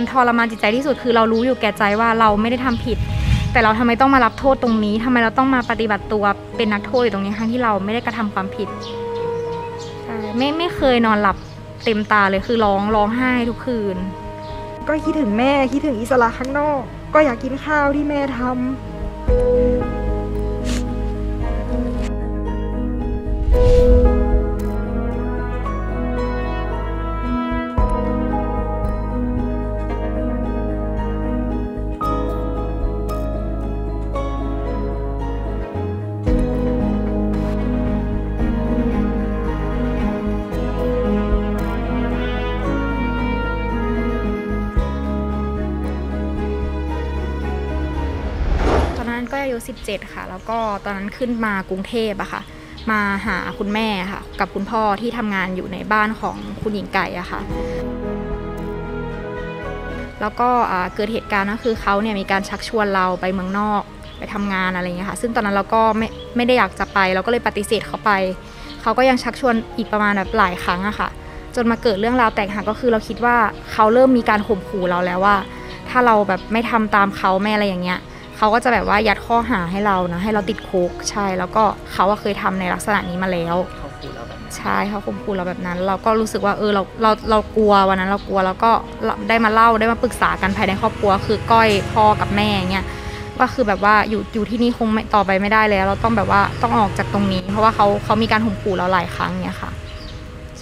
มันทรมานจิตใจที่สุดคือเรารู้อยู่แก่ใจว่าเราไม่ได้ทำผิด แต่เราทำไมต้องมารับโทษตรงนี้ทำไมเราต้องมาปฏิบัติตัวเป็นนักโทษอยู่ตรงนี้ทั้งที่เราไม่ได้กระทำความผิดใช่ไม่ไม่เคยนอนหลับเต็มตาเลยคือร้องร้องไห้ทุกคืน ก็คิดถึงแม่คิดถึงอิสระข้างนอก ก็อยากกินข้าวที่แม่ทำ นั้นก็อายุ 17 ค่ะ แล้วก็ตอนนั้นขึ้นมากรุงเทพอะค่ะ มาหาคุณแม่ค่ะ กับคุณพ่อที่ทำงานอยู่ในบ้านของคุณหญิงไก่อะค่ะ แล้วก็เกิดเหตุการณ์ก็คือเขาเนี่ยมีการชักชวนเราไปเมืองนอกไปทำงานอะไรอย่างเงี้ยค่ะ ซึ่งตอนนั้นเราก็ไม่ไม่ได้อยากจะไป เราก็เลยปฏิเสธเขาไป เขาก็ยังชักชวนอีกประมาณแบบหลายครั้งอะค่ะ จนมาเกิดเรื่องราวแตกหักก็คือเราคิดว่าเขาเริ่มมีการข่มขู่เราแล้วว่า ถ้าเราแบบไม่ทำตามเขาไม่อะไรอย่างเงี้ย เขาก็จะแบบว่ายัดข้อหาให้เรานะให้เราติดคุกใช่แล้วก็เขาอะเคยทำในลักษณะนี้มาแล้วเขาพูดเราแบบนั้นใช่เขาข่มขู่เราแบบนั้น เราก็รู้สึกว่าเออเราเราเรากลัววันนั้นเรากลัวแล้วก็ได้มาเล่าได้มาปรึกษากันภายในครอบครัว คือก้อยพ่อกับแม่เงี้ยว่าคือแบบว่าอยู่อยู่ที่นี่คงไม่ต่อไปไม่ได้แล้ว เราต้องแบบว่าต้องออกจากตรงนี้ เพราะว่าเขาเขามีการข่มขู่เราหลายครั้งเนี่ยค่ะ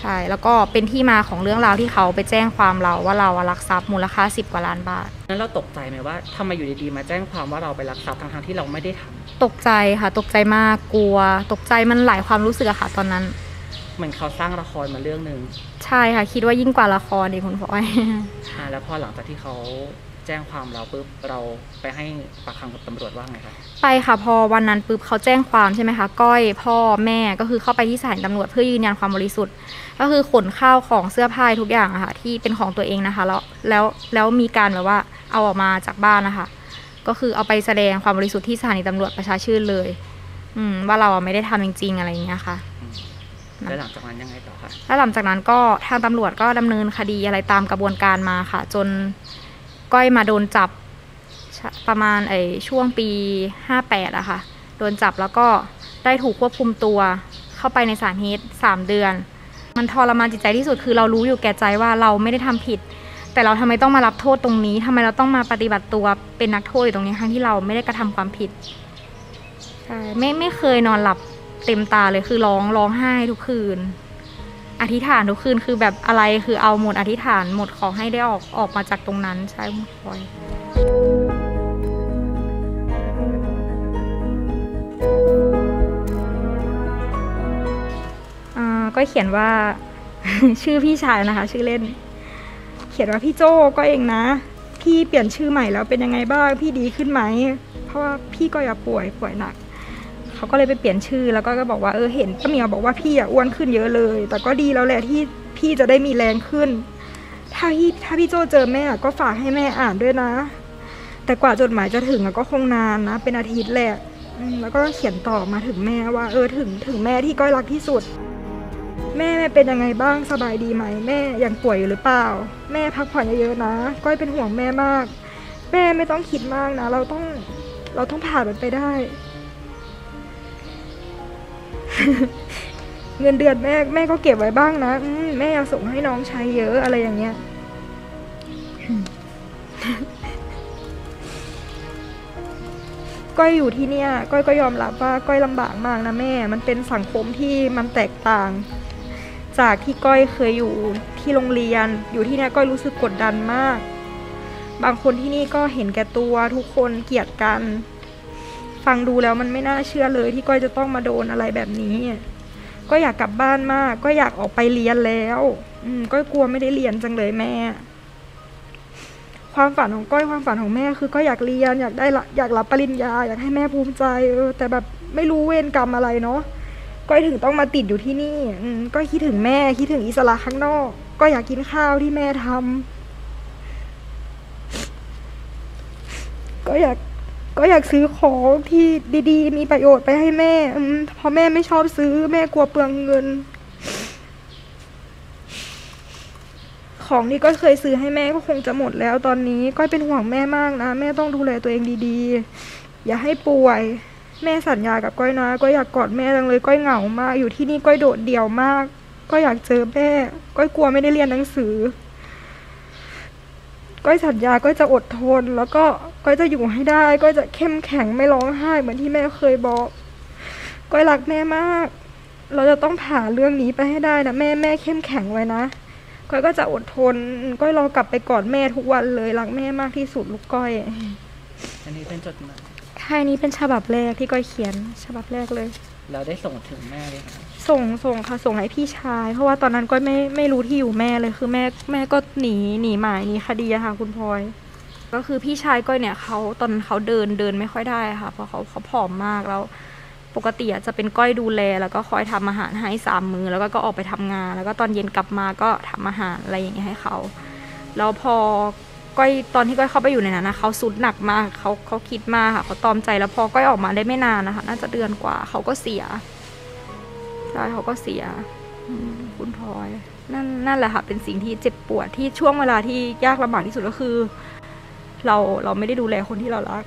ใช่ แล้วก็เป็นที่มาของเรื่องราวที่เขาไปแจ้งความเราว่าเราอะลักทรัพย์มูลค่า 10 กว่าล้านบาทนั้นเราตกใจไหมว่าทำไมอยู่ดีๆมาแจ้งความว่าเราไปรักทรัพย์ทั้งๆที่เราไม่ได้ทำตกใจค่ะ ตกใจมากกลัว ตกใจมันหลายความรู้สึกอะค่ะตอนนั้นเหมือนเขาสร้างละครมาเรื่องหนึ่งใช่ค่ะ คิดว่ายิ่งกว่าละครอีกคุณพลอย อ่าแล้วพอหลังจากที่เขา แจ้งความเราปุ๊บเราไปให้ปากคำกับตำรวจว่าไงครับไปค่ะพอวันนั้นปุ๊บเขาแจ้งความใช่ไหมคะก้อยพ่อแม่ก็คือเข้าไปที่สถานีตำรวจเพื่อยืนยันความบริสุทธิ์ ก็คือขนข้าวของเสื้อผ้าทุกอย่างอะค่ะที่เป็นของตัวเองนะคะแล้วแล้วแล้วมีการแบบว่าเอาออกมาจากบ้านนะคะ ก็คือเอาไปแสดงความบริสุทธิ์ที่สถานีตำรวจประชาชื่นเลย อืมว่าเราอะไม่ได้ทำจริงๆอะไรอย่างเงี้ยค่ะแล้วหลังจากนั้นยังไงต่อคะแล้วหลังจากนั้นก็ทางตำรวจก็ดำเนินคดีอะไรตามกระบวนการมาค่ะ จน ก้อยมาโดนจับประมาณไอช่วงปี 58อะค่ะ โดนจับแล้วก็ได้ถูกควบคุมตัวเข้าไปในสารเฮดสามเดือน มันทรมานจิตใจที่สุดคือเรารู้อยู่แก่ใจว่าเราไม่ได้ทำผิด แต่เราทำไมต้องมารับโทษตรงนี้ทำไมเราต้องมาปฏิบัติตัวเป็นนักโทษอยู่ตรงนี้ทั้งที่เราไม่ได้กระทำความผิดใช่ไม่ไม่เคยนอนหลับเต็มตาเลยคือร้องร้องไห้ทุกคืน อธิษฐานทุกคืนคือแบบอะไรคือเอาหมดอธิษฐานหมดขอให้ได้ออกออกมาจากตรงนั้นใช่คุณพลอยอ่าก็เขียนว่าชื่อพี่ชายนะคะ ชื่อเล่น เขียนว่าพี่โจ้ก็เองนะ พี่เปลี่ยนชื่อใหม่แล้วเป็นยังไงบ้างพี่ดีขึ้นไหม เพราะว่าพี่ก็อย่าป่วยป่วยหนัก เขาก็เลยไปเปลี่ยนชื่อแล้วก็ก็บอกว่าเออเห็นป้าเหมียวบอกว่าพี่อะอ้วนขึ้นเยอะเลย แต่ก็ดีแล้วแหละที่พี่จะได้มีแรงขึ้น ถ้าพี่ถ้าพี่โจเจอแม่อะก็ฝากให้แม่อ่านด้วยนะ แต่กว่าจดหมายจะถึงอะก็คงนานนะ เป็นอาทิตย์แหละแล้วก็เขียนต่อมาถึงแม่ว่า เออถึงถึงแม่ที่ก้อยรักที่สุดแม่แม่เป็นยังไงบ้างสบายดีไหมแม่ยังป่วยอยู่หรือเปล่า แม่พักผ่อนเยอะๆนะ ก้อยเป็นห่วงแม่มาก แม่ไม่ต้องคิดมากนะ เราต้องเราต้องผ่านมันไปได้ เงินเดือนแม่แม่ก็เก็บไว้บ้างนะอืแม่อยากส่งให้น้องใช้เยอะอะไรอย่างเงี้ยก้อยอยู่ที่เนี่ยก้อยก็ยอมรับว่าก้อยลำบากมากนะแม่ มันเป็นสังคมที่มันแตกต่าง จากที่ก้อยเคยอยู่ที่โรงเรียน อยู่ที่เนี่ยก้อยรู้สึกกดดันมาก บางคนที่นี่ก็เห็นแก่ตัวทุกคนเกลียดกัน ฟังดูแล้วมันไม่น่าเชื่อเลยที่ก้อยจะต้องมาโดนอะไรแบบนี้ก็อยากกลับบ้านมาก ก็อยากออกไปเรียนแล้ว อืมก้อยกลัวไม่ได้เรียนจังเลยแม่ ความฝันของก้อยความฝันของแม่ คือก็อยากเรียนอยากได้อยากรับปริญญา อยากให้แม่ภูมิใจเออแต่แบบไม่รู้เวรกรรมอะไรเนาะก้อยถึงต้องมาติดอยู่ที่นี่ อืมก็คิดถึงแม่คิดถึงอิสระข้างนอก ก็อยากกินข้าวที่แม่ทำก็อยาก ก็อยากซื้อของที่ดีๆ มีประโยชน์ไปให้แม่เพราะแม่ไม่ชอบซื้อ แม่กลัวเปลืองเงิน ของที่ก้อยเคยซื้อให้แม่ก็คงจะหมดแล้วตอนนี้ก้อยเป็นห่วงแม่มากนะ แม่ต้องดูแลตัวเองดีๆ อย่าให้ป่วย แม่สัญญากับก้อยนะก้อยอยากกอดแม่จังเลยก้อยเหงามาก อยู่ที่นี่ก้อยโดดเดี่ยวมาก ก็อยากเจอแม่ ก้อยกลัวไม่ได้เรียนหนังสือ ก้อยสัญญาก้อยจะอดทน แล้วก็ก้อยจะอยู่ให้ได้ก้อยจะเข้มแข็งไม่ร้องไห้เหมือนที่แม่เคยบอกก้อยรักแม่มาก เราจะต้องผ่าเรื่องนี้ไปให้ได้นะแม่แม่เข้มแข็งไว้นะก้อยก็จะอดทนก้อยรอกลับไปกอดแม่ทุกวันเลยรักแม่มากที่สุดลูกก้อย อันนี้เป็นจดหมาย ช่นี้เป็นฉบับแรกที่ก้อยเขียนฉบับแรกเลย เราได้ส่งถึงแม่เลยค่ะส่งส่งค่ะส่งให้พี่ชาย เพราะว่าตอนนั้นก้อยไม่ไม่รู้ที่อยู่แม่เลยคือแม่แม่ก็หนีหนีหมายหนีคดีอะค่ะ คุณพลอย ก็คือพี่ชายก้อยเนี่ยเขาตอนนั้นเขาเดินเดินไม่ค่อยได้ค่ะ เพราะเขาเขาผอมมากแล้ว ปกติอะจะเป็นก้อยดูแล แล้วก็คอยทำอาหารให้สามมือแล้วก็ก็ออกไปทำงาน แล้วก็ตอนเย็นกลับมาก็ทำอาหารอะไรอย่างเงี้ยให้เขาแล้วพอ ก้อยตอนที่ก้อยเข้าไปอยู่ในนั้นนะเขาสุดหนักมากเขาเขาคิดมากค่ะเขาตอมใจแล้วพอก้อยออกมาได้ไม่นานนะคะ น่าจะเดือนกว่าเขาก็เสียใช่เขาก็เสียคุณพลอยนั่นนั่นแหละค่ะเป็นสิ่งที่เจ็บปวดที่ช่วงเวลาที่ยากลำบากที่สุดก็คือ เราเราไม่ได้ดูแลคนที่เรารัก